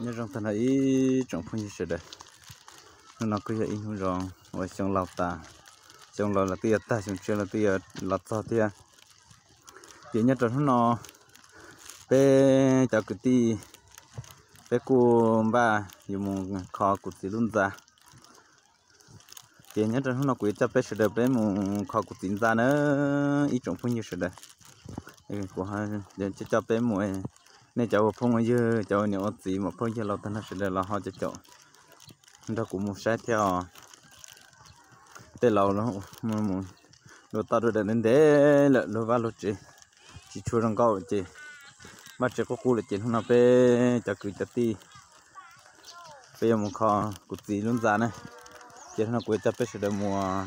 nhớ rằng thằng ấy trong phong như thế đây. Nó cứ vậy không rằng ở trong lào ta. Trong lò là tia ta trong chơi là tia là to tia. Chỉ nhất là nó. Bé chào cái ti. Bé cô ba. Dùng khó kho của tí luôn ra chỉ nhất là nó quý cho bé sẽ được bé một kho của tí ra nữa ít trọng phong như sự đây của hai để cho bé mùi nên cháu phong ở dưới cháu nhiều gì mà phong dưới lâu thân sự để là họ cho cháu đó cũng một sai theo để lâu nó mà một đồ tao đồ đến để lỡ lỡ vào lỡ chị chỉ chua răng cao chị mà chỉ có cú là chị không nào bé cháu cứ chả ti. Bây giờ một kho cụt gì luôn ra này chị nó quên tập sẽ được mua.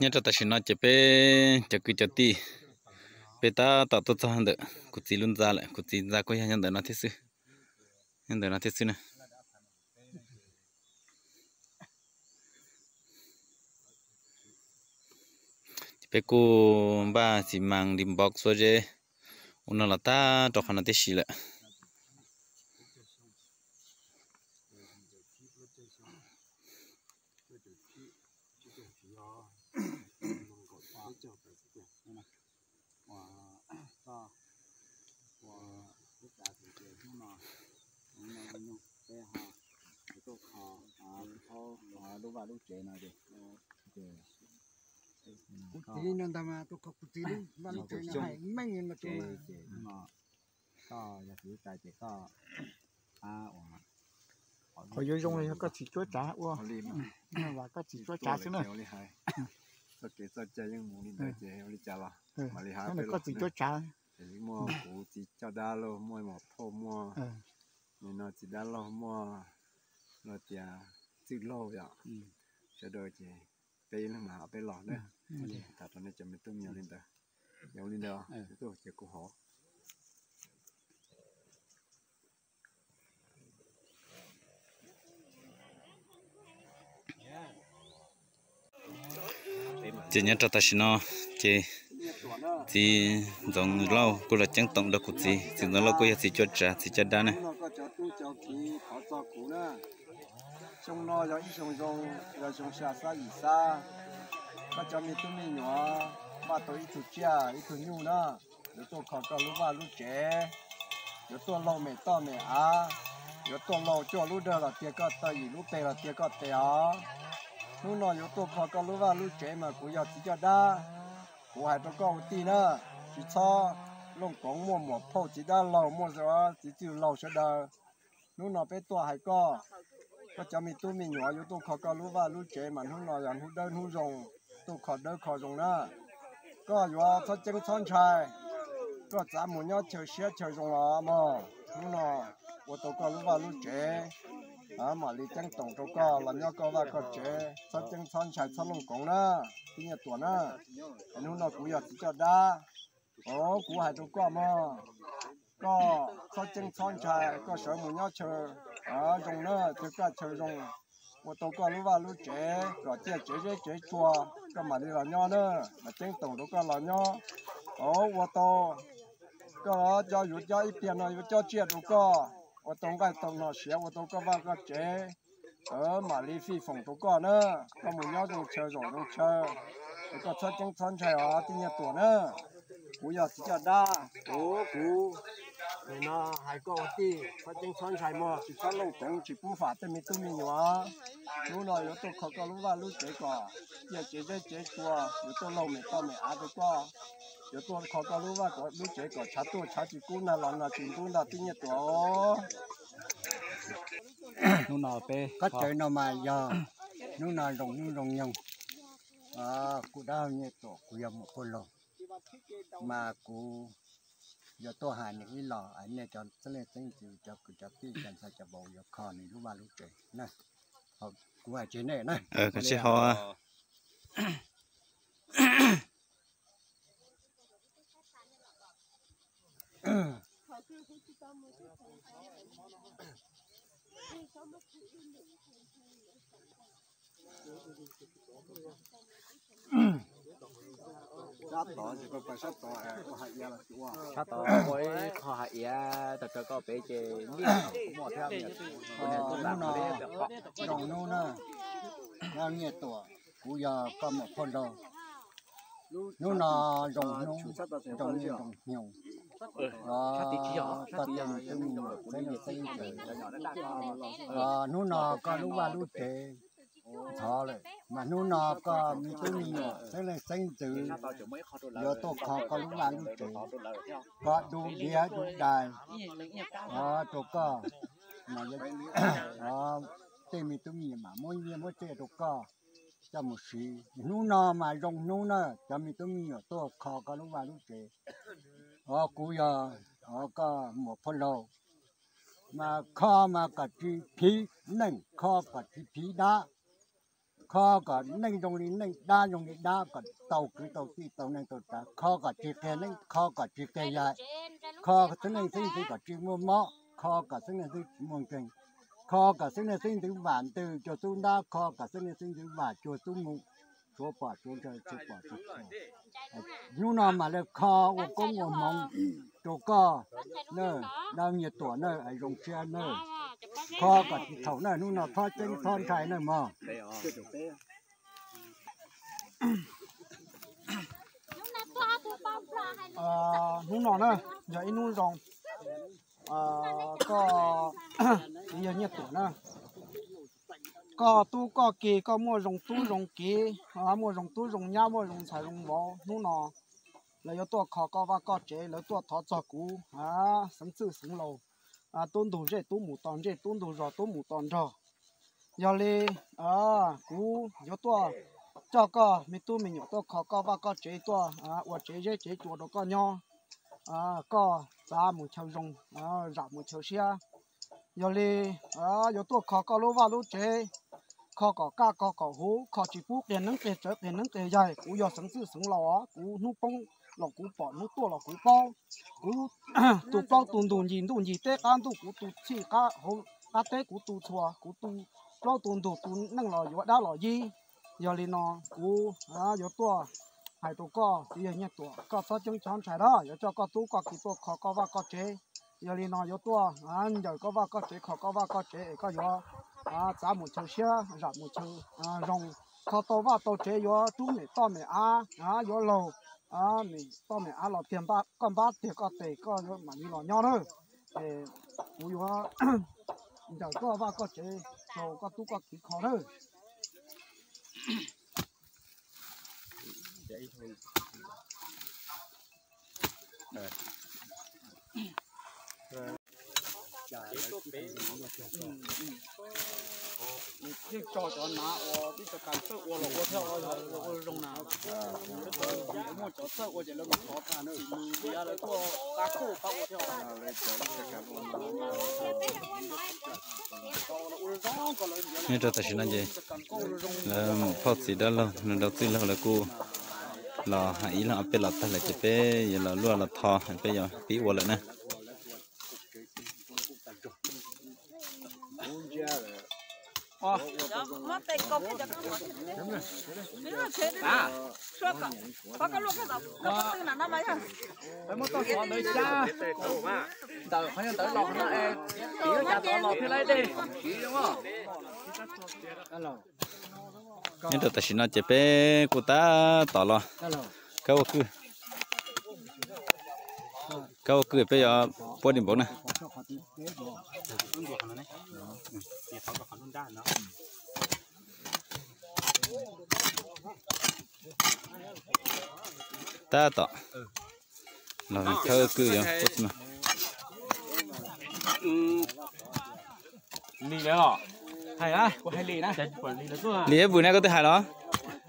Nhớ cho ta xin nói chế pe chế cứ chế ti, pe ta ta tốt cho hắn được cút gì luôn ra lại cút gì ra có nhân được nó thế sự nhân được nó thế sự này bé cô ba chỉ mang đi box rồi chứ nó là ta cho hắn thế xí lại subscribe cho kênh Ghiền Mì Gõ Để không bỏ lỡ những video hấp dẫn mà nó chơi nó hay mấy nghìn mà tôi mà. chế mà có giờ chỉ tại chỉ có à Có vô dùng này có chỉ chúa trả, ua, họ đi và có chỉ chúa trả xíu nữa. họ đi hai. Sao kể sao chơi những đi họ đi trả là Ừ. mà đi hai Cái có chỉ chúa trả. thì mua củ chỉ cho đa lô mua một thô mua. Ừ. nên nó chỉ đa lô mua nó chỉ chữ lô vậy cho đôi chị đây là mà họ lọ nữa cả tuần này chấm mình tung nhiều lên đó nhiều lên đó tôi chỉ cũng họ chỉ nhớ cho ta xin nó chỉ chỉ giống lâu cô là chẳng tổng được cái gì chỉ nó lâu cô chỉ cho trả chỉ cho đa này. Trong nó cho ít trong trong cho trong xa xa ít xa có cho mình tu mình nhỏ, mà tôi ít chút chia ít chút nhu nữa. Rồi tôi khó cho lúc vào lúc trẻ. Rồi tôi lâu mẹ to mẹ á. Rồi tôi lâu cho lúc đó là tiền có tay lúc tệ là tiền có tệ á. Lúc nào rồi tôi khó cho lúc vào lúc trẻ mà cũng giờ chỉ cho đa. Cũng hay tôi có một tí nữa chỉ cho. Lông cổng mua một phô chỉ đa, lâu mua rồi chỉ chịu lâu sẽ đa. Lúc nào bé to hay có có cho mình tu mình nhỏ yếu tôi khó có lúc vào lúc trẻ mà lúc nào rằng lúc đơn lúc rồng tôi khó đơn khó rồng nữa có yếu cho chân son trai có giá muốn nhau chờ xe chờ rồng là mà lúc nào tôi tôi có lúc vào lúc trẻ à mà lý chân tổng tôi có là nhau có vào có trẻ cho chân son trai cho lông cống nữa tí nhật tuổi nữa lúc nào cũng yếu cho đa ồ cũng hay tôi có mà có có chân son trai có sở muốn nhau chờ ở trong nữa thì có chờ trong 我都搞路吧路这个这这这这做干嘛的老鸟呢？那真懂都个老鸟，哦，我都个叫有叫一边呢，有叫接都个，我懂个懂那些，我都个把个这，呃，马里飞风都个呢，个木鸟种车种种车，那个车真穿车啊，今年多呢， cú giờ chỉ cho đa. Cú cú rồi nó hai con tí phát triển xoắn xài mò. Chỉ xoắn lâu cũng chỉ cú phạt tới mình tôi mình nhỏ. Lúc này lúc tôi khó có lúc vào lúc chế cỏ giờ chế chế chế cua lúc tôi lâu mình con mình ăn được cua lúc tôi khó có lúc vào có lúc chế cỏ chát tôi chát chỉ cú nào lon nào chỉ cú nào tin nhất đó lúc nào bé, có chơi nào mà giờ. Lúc nào rồng rồng nhung à cú đau nhiệt đó cú giờ một con lòng mà cô giờ tôi hài những cái lò anh này chọn cái này tính chịu cho cụ chọn cái chọn sao cho bầu giờ kho này lúc ba lúc trời nè họ cụ hài chế này nè ờ cái gì họ Mm sát tỏ chỉ có phải sát tỏ có hại là chịu à sát tỏ với kho hại ya tờ tờ có bé chè đi một theo nhật ờ nó nó rồng nó nè nó nghe tổ cú giờ có một phần đâu nó nó rồng sẽ rồng phải nhiều rồng nhiều. Ờ, ờ có tí tiền nhỏ, tôi mình cái này nó đang ờ nó nó có lúc ba lúc chế thọ lại mà nó nọ có mi tu mi nọ thế là xây tử. Giờ tôi khó có lúc nào lúc chế có đủ bia, đủ đài. Đó tôi có mà giờ đó tên mi tu mi mà mỗi người mỗi chế tôi có cho một sĩ nu nọ mà rồng nu nọ, cho mi tu mi nọ tôi khó có lúc nào lúc chế đó cú giờ đó có một phần lâu mà kho mà cả chi phí nâng kho cả chi phí đá khó cả nâng trong đi nâng đa trong đi đa cả tàu cứ tàu ti tàu nâng tàu ta khó cả chi kè nâng khó cả chi kè dài. Khó cả tính nâng tính thì cả chi mua mỏ khó cả tính nâng tính mua kinh khó cả tính nâng tính từ bản từ cho tu đá khó cả tính nâng tính từ bản cho tu mu chúa bỏ chúa trời, chúa bỏ cho như nào mà là khó của công của mong cho co nè đang nhiệt tuổi nè ở dùng xe nè kho cả chỉ thầu nè nu nào thoa chân, thon trái nè mà. Đây ờ ờ nu nọ nè, giờ in nu rong ờ à, có nhiều nhiệt tuổi nè. Có tu, có kỳ, có mua rong tu rong kỳ. À mua rong tu rong nhau mua rong xài rong bò nu nọ. Là yếu tua khó có và có chế là tua thọ cho cú à sống chữ sống lâu à tôn đồ dễ tôn mù tòn dễ tôn đồ rò tôn mù tòn rò, giờ lê à cú giờ to cho co mi tu mình nhỏ to khó co và co chế to, à và chế chế chế chùa đó co nho à có ra một chiều rồng à rạp một chiều xe giờ lê à giờ to khó co lô và lô chế khó có cá khó có hú khó chỉ phúc để nâng kề trở để nâng kề dài cú giờ sống chữ sống lò cú nu bông lọ cú bỏ nu tua lọ cú bao cú tu bao tu tu nhìn tu nhìn tết ăn tu cú tu chỉ cá hậu cá tết cú tu chua cú tu bao tu tu tu nâng lọ đá lọ gì giờ li nó cú à yếu tua hai tu co thì nhẹ tua co sao chung chọn trái đó giờ cho co tu co kỹ tua khó co va co chế giờ li nó yếu tua à giờ co va co chế khó co va co chế co yếu à giá một chiều xe giảm một chiều à rồng khó to va to chế yếu chú mẹ to mẹ à à yếu lâu à mình to này à lọ tiền ba con ba tiền có tiền có mà như lọ nhau thôi để cú yếu giờ có ba có chế rồi có tú có kỹ khó thôi cái là khó khăn nữa là cho ta xin anh gì là um, phát gì đó là nó đầu tiên là là cô là hãy là bé là ta là chỉ bé là luôn là thò bây giờ bí qua lại nè. À nó tay công cái đó nếu mà thế à suốt cả có cái lúc cái đó có cái nào nó mấy hả phải mất to khó đời cha tờ phải nhân tờ lọt nó e chỉ là nhà tờ lọt thế lấy đi chỉ đúng không nên cho ta xin anh chỉ bé cô ta tỏ lo hello câu cứ câu cứ bây giờ bố điểm bốn nè cho họ tí tế rồi ta tỏ là câu cứ vậy tốt mà. Lì đấy hả hay á có hay lì nè. Quản lì vừa nay có tới hai đó.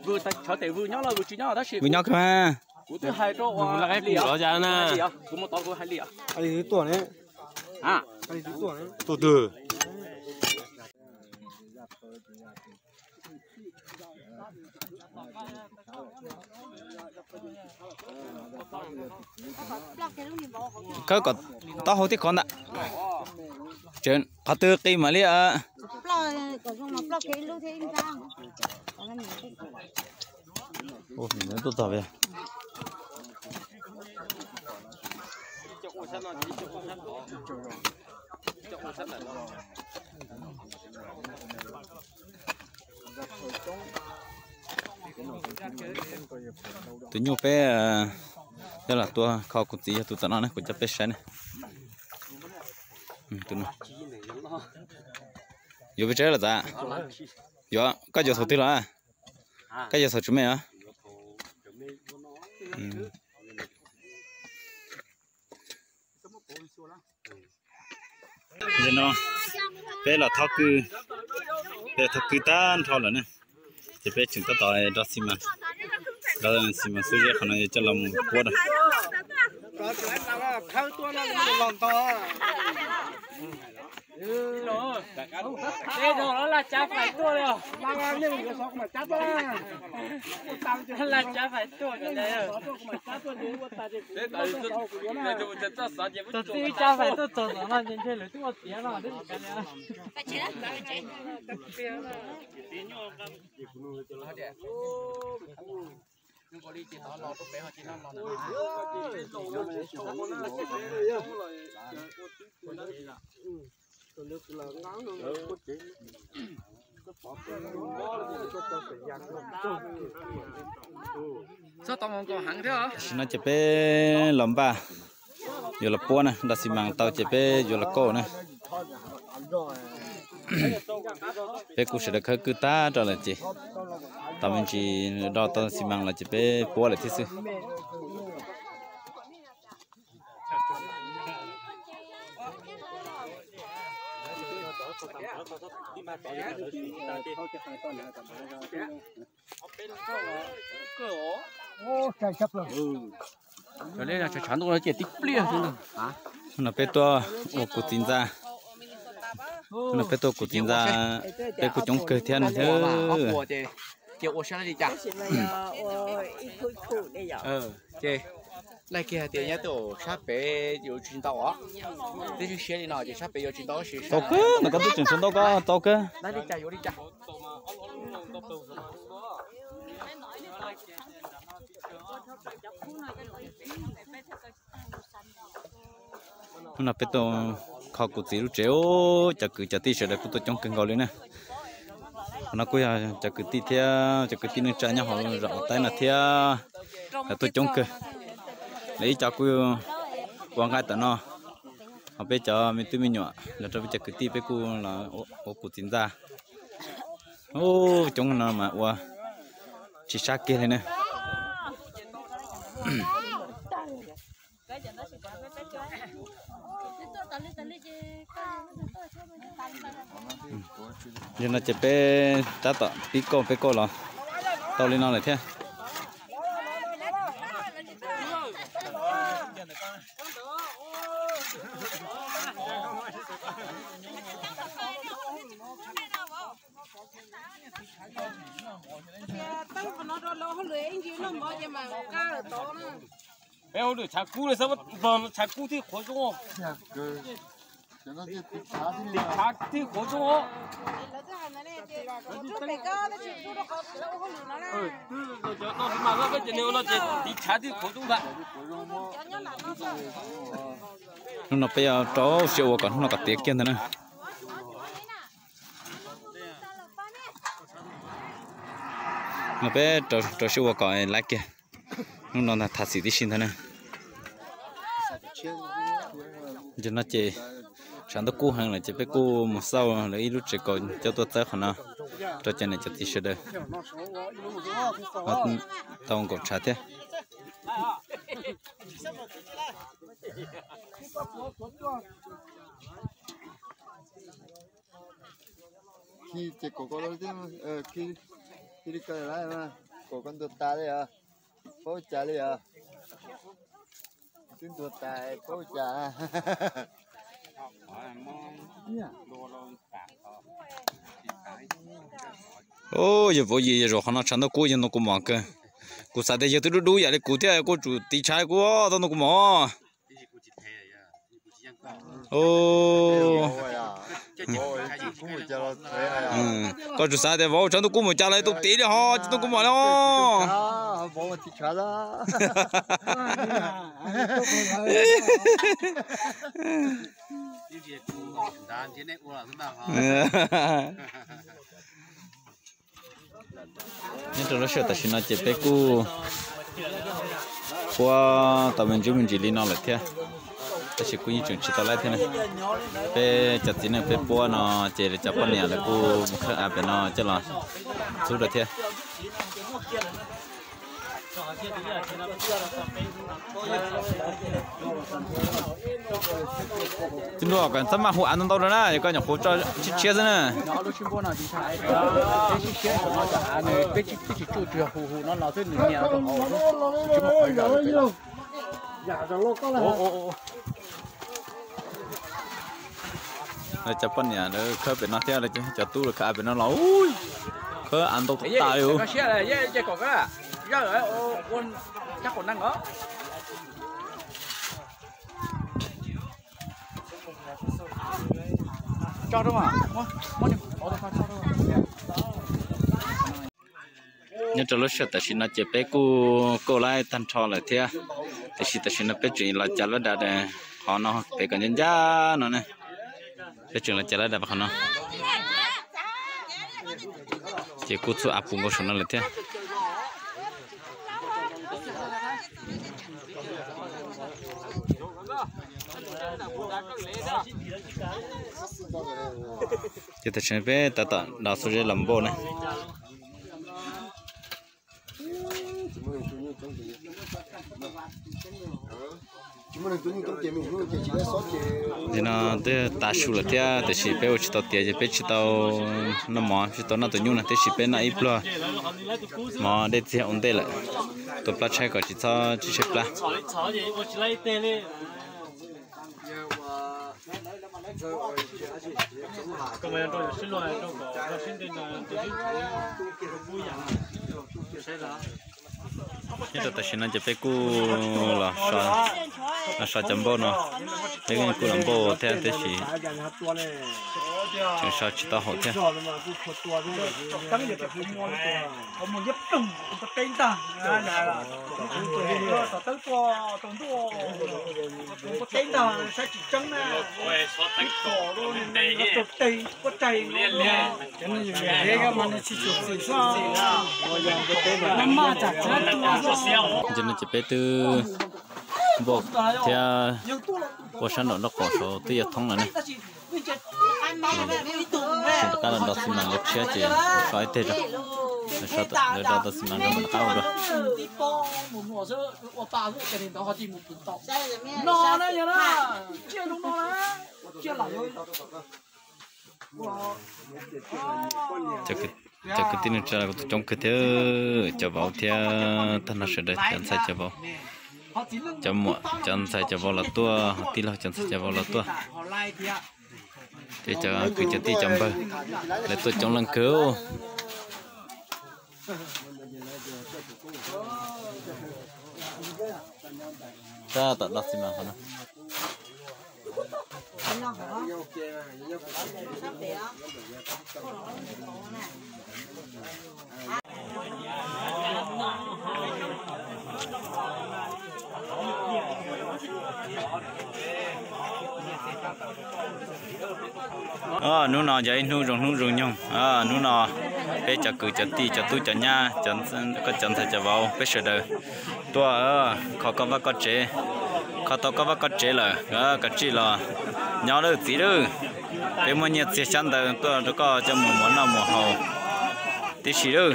Vừa tay cháu tay vừa nhau là vừa chỉ nhau đó chỉ vừa nhau cơ mà. Của thứ hai chỗ là cái lì đó ra nè của một tao của hai lì à thứ tuổi này à. Thứ tuổi này từ từ có có. Tao hậu thì con đã chuyện có tư kỳ mà liền à ô mình tôi tao về tôi nhủ bé đó là tua kho cũng tí tôi tao nói cũng chấp bé sáng này. Tôi nó yêu bé chơi là 咋有 cái giờ số tiền là. Cái giờ số chuẩn bị à ừ. Nên nó bé là thao cư bé thao cư tan thao là nè. Thì bé chúng ta tỏi đó xí mà đó xí mà số giờ khả năng cho làm quá đó có chuyện khâu tua nó làm to Đây đó là cha phải tua rồi. mang ăn nhưng cái sọc mà chát á Là cha phải tua cái đấy. mà Tôi tự cha phải tua tổ nó là chơi lưỡi tua tiền nó đấy cái này. Sao tao còn hẳn thế hả? nó chỉ bé lồng ba. Giờ là bua nè đó xí măng tao chỉ bé giờ là cô nè. Bé cũng sẽ được khơi cứ ta cho là chị tao mình chỉ đo tao xí măng là chỉ bé bua là chấp rồi Cái này là cho chán nó chỉ tích lia thôi. nó bé to ô cụ tin ra. Nó bé to cụ tin ra bé cụ chống cơ thiên thế chị ô sao đi chả? Ờ chị lại kia thì nhớ tổ sắp bé yêu chuyện tàu á. Thế chứ xe đi nào thì sắp bé yêu chuyện tàu xe tàu cơ mà cái chuyện tàu cơ tàu cơ. Lại đi chả yêu đi chả. Nó là bé tàu khảo cổ chỉ lúc chéo chả cứ chả tí sửa lại cũng tôi trong cơn gò lên nè nó cứ à, chả cứ tí theo chả cứ tí nên trả nhau, họ rõ tay là theo là tôi chống cơ lấy cho cứ à, quăng cái tao nó. Họ bây giờ à, mình tụi mình nhỏ. Là cho bây chả cứ tí bây cô là ô cụ tin ra ô, chống nó mà qua chỉ sát kia này nè. giờ nó chỉ bé đã tỏ tí cô bé cô là tao lên nó này thế. Bé ông được chả cú rồi sao mà vòng chả cú thì khó xuống không? Dikati kojo. nó bây giờ chó siêu còn nó cả tiếc kia thế này. Nó bé trò trò siêu còn lại kia nó là thật sự đi xin thế này. Giờ nó chơi chẳng tôi cú hàng là chỉ biết cú một sau là ít lúc chỉ còn cho tôi tới khả năng cho chân này cho tí sửa đây. Tao còn trả thế. Khi chỉ có có đôi tiếng ờ, khi khi đi coi lại mà có con tuột ta đấy à bố trả đấy à. Tiếng tuột ta bố trả ô giờ vô gì rồi? Hắn chăn nó cố giờ nó cũng mong cơ. Cô sao đây giờ tôi đủ vậy, cô thế à? cô chủ tí trái cô tao nó cũng mong ô ừ. Có chủ sao đây, vô chăn nó cũng mong trả lại tôi tí đi ha nó cũng mong đó à bố thì chả đó nhưng trong đó sợ ta xin nói chuyện bé cu qua tao mình chúng mình chỉ liên nó lại thế ta chỉ cũng như chuyện chỉ tao lại thế này bé chặt chỉ này bé bua nó chỉ để chặt bao nhiêu là cu một khắc à bé nó chết là chú được thế chúng tôi còn thắm mà hộ ăn đâu đó nè có nhà nhà nó khơi bên nó theo là chứ tu được cả bên nó lâu khơi ăn đâu cái luôn cái xe ra rồi, ô con chắc còn đang ngỡ cho đâu mà? Mua mua đi. Ở đâu cho đâu nhưng trong lúc sợ ta xin nó chế bé cô cô lại tan cho lại thế thì xin ta xin nó bé chuyện là chả là đã để họ nó bé còn nhân gia nó này bé chuyện là chả là đã bắt nó. Chế cô chú áp cũng có số nó lại thế à. Chế ta xin bé ta ta đã số làm bộ này. Thì nó thế ta sưu là thế à? thì chỉ bé chỉ tao tiền, chỉ bé chỉ tao nó mỏ chỉ tao nó tao nhung là thế chỉ bé nó ít lo mỏ để thì ổn định là tao plá chạy có chỉ tao chỉ xếp plá như tao ta xin nó chỉ bé cu là sao là sao chấm bò nó thế cái cu làm bò thế xin chỉ chỉ sao cú tao hậu thế tăng được cái mua có một giúp trùng có tên ta là là có tới có tổng chỉ trắng nè cái cỏ luôn nó tụt tay có tay liên cái này cái mà nó chỉ chụp gì sao nó mà chặt chết cho nên chỉ biết từ bộ theo bộ sản nó có số tuy là thông là này. Chúng ta là đó xin mang được chia chỉ phải thế rồi. Nó sao tự nó đó xin mang được cao rồi. Nó đấy nhá chia đúng nó đấy chia lại rồi 这个。cho cái tin cho là trong cái thứ cho bảo thia thân là sự đấy chẳng sai cho bảo cho mọi chẳng sai cho bảo là tua tí là chẳng sai cho bảo là tua. Để cho cứ cho tí chẳng bơ để tôi trong lăng cứu. Ta tận lắc gì mà không hả ờ nu nọ vậy nu rồng nu rồng nhung ờ à, nu nọ bé chặt cử, chặt tì, chặt tu chặt nha, chặt có chặt thay chặt vào bé sờ đời. Tua ờ khó có vắt có chế khó tao có vắt có chế là ờ cái chế là nhỏ đâu tí đâu cái mà nhiệt sẽ chăn đời tôi nó có cho một món nào mùa hầu, tí xí đâu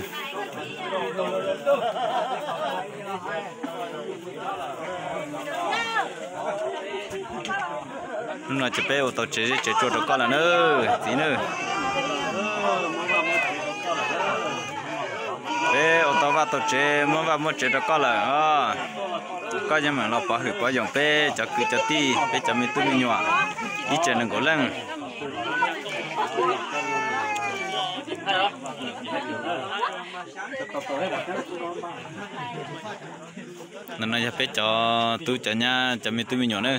nó chỉ bé ô tô chế chế cho được con là nữa tí nữa bé ô tô vào tổ chế mua vào mua chế được con là à có nhà mà nó bảo hủy quá dòng pe cho cứ cho ti pe cho mình tụi mình nhỏ đi chơi nó có lần nên nói cho pe cho tu cho nhà, cho mình tôi mình nhỏ nữa.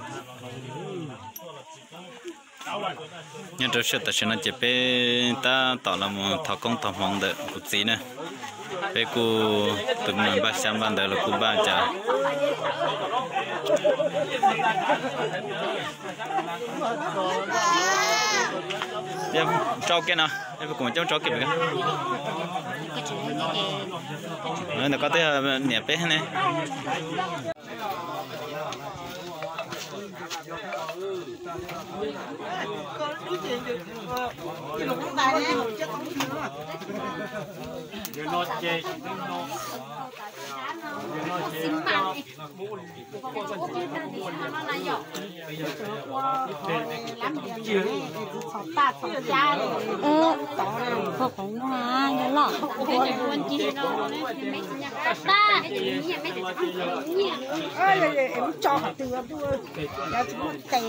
nhưng trước sự ta sẽ nói chế bé ta tạo là một thọ công thọ mong được của gì nè. Bé cô từng mình ba trăm ban đời là cô ba chả em cho cái nào? Em cùng cháu cho cái gì nó có thể nẹp bé này ừ có cũng hoa nhớ lọ ba ơi là em cho hạt từ từ ya chỉ muốn tè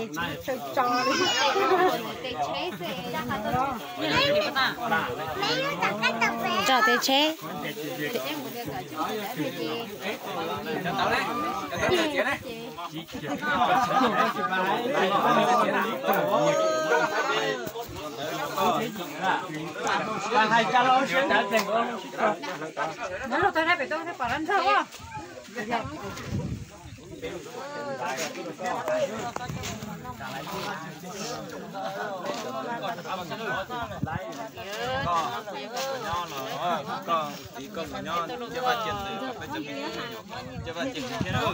cho cho tới chế. Hai cha lo chuyện đã thành công nó tôi thấy phải tôi thấy bảo ăn quá có tí có một nhon chưa phát triển được bây giờ mình chưa phát triển được đâu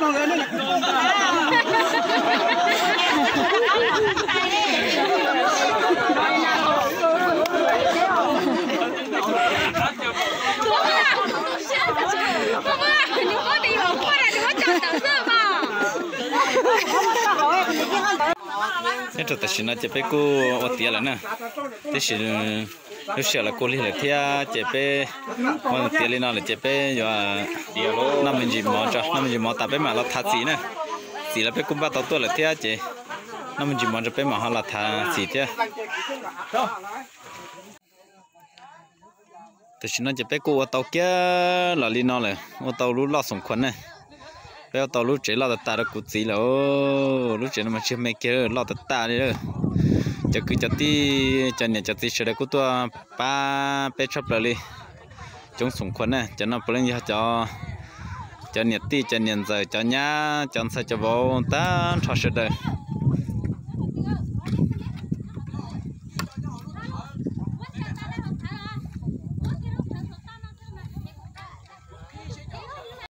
phòng lên này thế cho ta xin chế bé cô ở tiệt là nè. Thế xin lúc xưa là cô đi là thia chế bé mà tiệt lên nào là chế bé giờ năm mình chỉ mò cho, năm mình chỉ mò ta bé mà là thắt gì nè. Gì là bé cũng bắt đầu tôi là thia chế năm mình chỉ mò cho bé mà họ là thà gì thia. Tôi xin chế bé cô ở tàu kia là lên nào là ở tàu lú lo sống quần này bây tàu lúc chế lo tạt ta được cút gì là ô lúc chế nó mà chưa mấy kia lo tạt ta đi rồi cho cứ cho tí cho nhà cho tí sẽ được cút tua ba bé chắp lại đi chúng sủng quân này cho nó bớt lên cho cho nhà tí cho nhà giờ cho nhà cho sao cho vô ta cho sẽ được